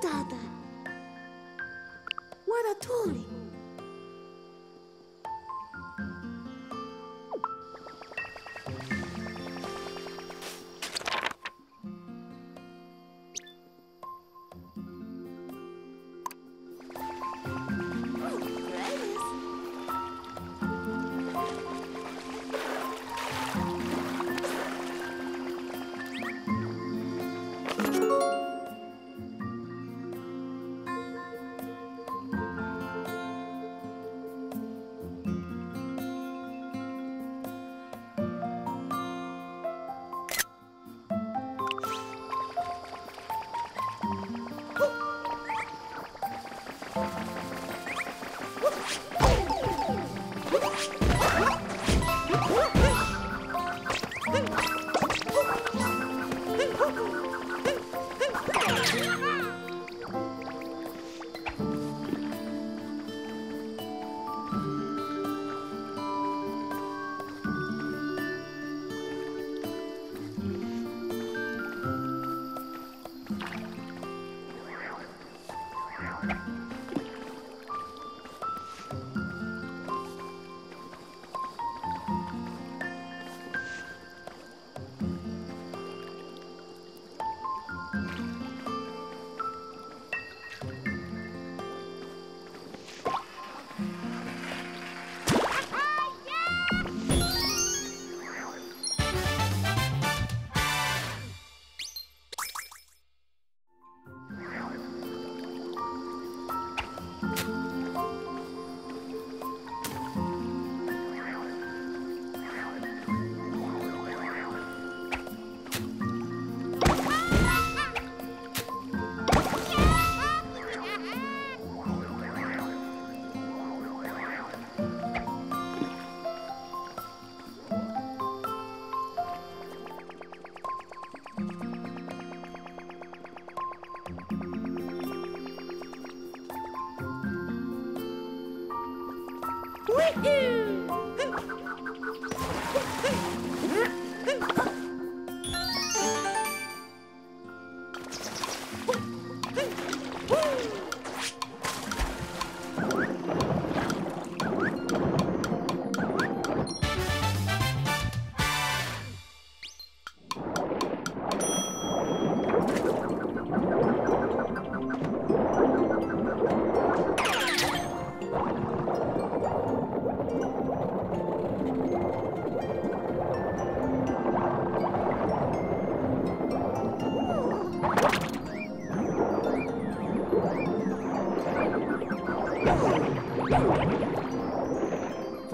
tata! Guarda Tony!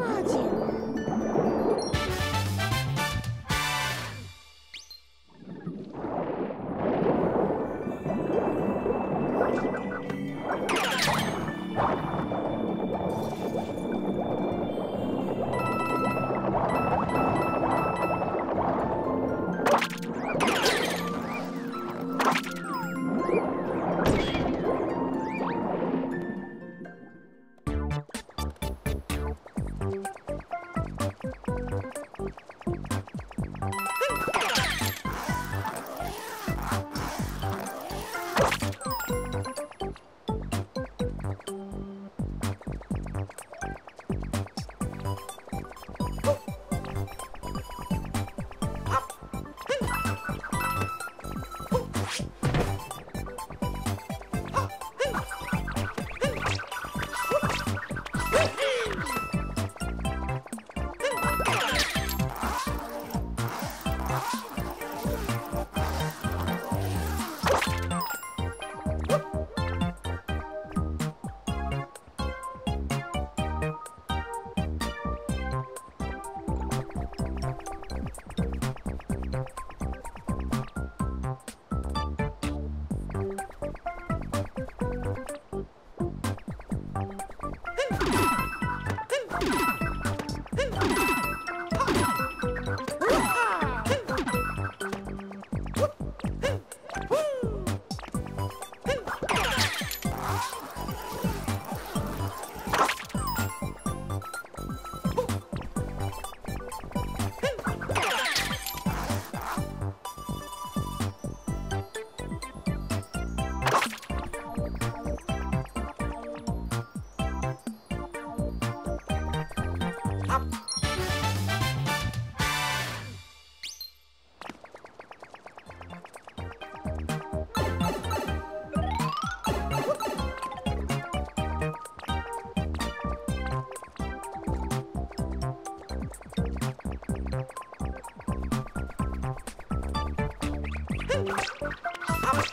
大姐。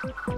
Oh!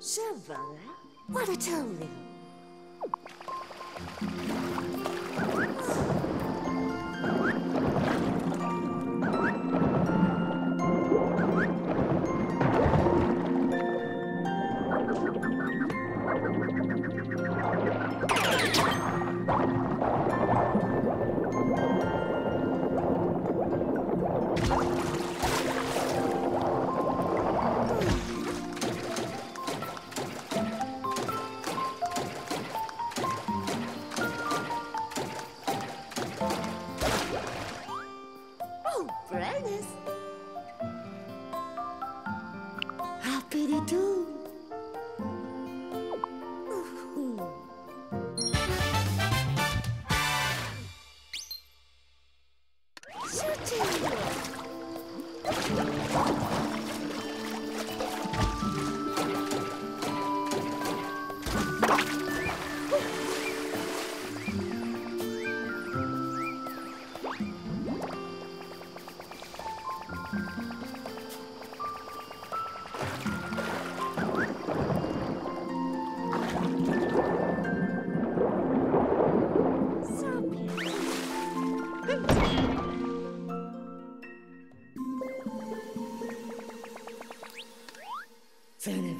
Chevrolet? What a totally. Do. Shooting. Fene